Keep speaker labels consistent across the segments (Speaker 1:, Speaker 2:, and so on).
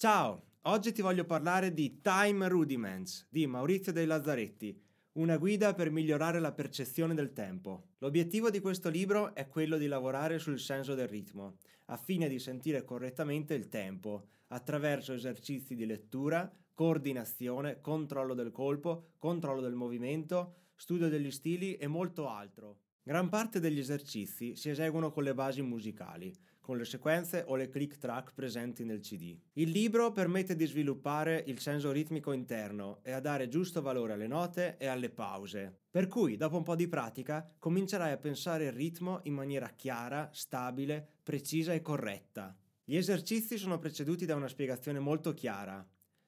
Speaker 1: Ciao, oggi ti voglio parlare di Time Rudiments di Maurizio dei Lazzaretti, una guida per migliorare la percezione del tempo. L'obiettivo di questo libro è quello di lavorare sul senso del ritmo, a fine di sentire correttamente il tempo, attraverso esercizi di lettura, coordinazione, controllo del colpo, controllo del movimento, studio degli stili e molto altro. Gran parte degli esercizi si eseguono con le basi musicali, con le sequenze o le click track presenti nel CD. Il libro permette di sviluppare il senso ritmico interno e a dare giusto valore alle note e alle pause. Per cui, dopo un po' di pratica, comincerai a pensare il ritmo in maniera chiara, stabile, precisa e corretta. Gli esercizi sono preceduti da una spiegazione molto chiara,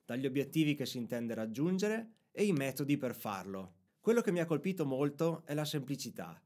Speaker 1: dagli obiettivi che si intende raggiungere e i metodi per farlo. Quello che mi ha colpito molto è la semplicità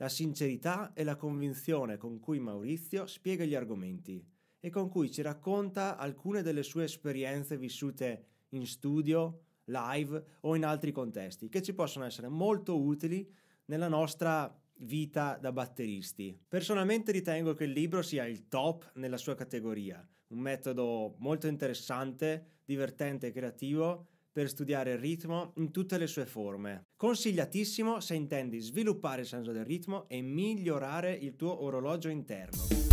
Speaker 1: la sincerità e la convinzione con cui Maurizio spiega gli argomenti e con cui ci racconta alcune delle sue esperienze vissute in studio, live o in altri contesti, che ci possono essere molto utili nella nostra vita da batteristi. Personalmente ritengo che il libro sia il top nella sua categoria, un metodo molto interessante, divertente e creativo per studiare il ritmo in tutte le sue forme. Consigliatissimo se intendi sviluppare il senso del ritmo e migliorare il tuo orologio interno.